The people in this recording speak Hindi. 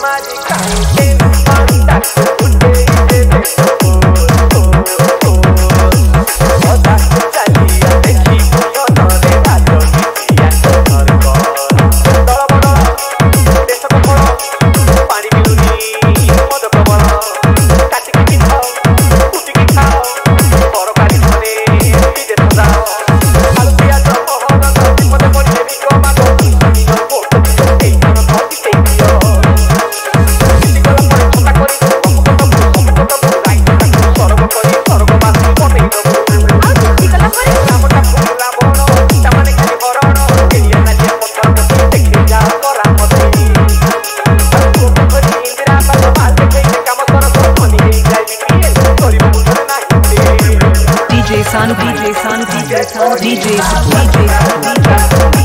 chama Sanu DJ Sanu DJ Sanu DJ DJ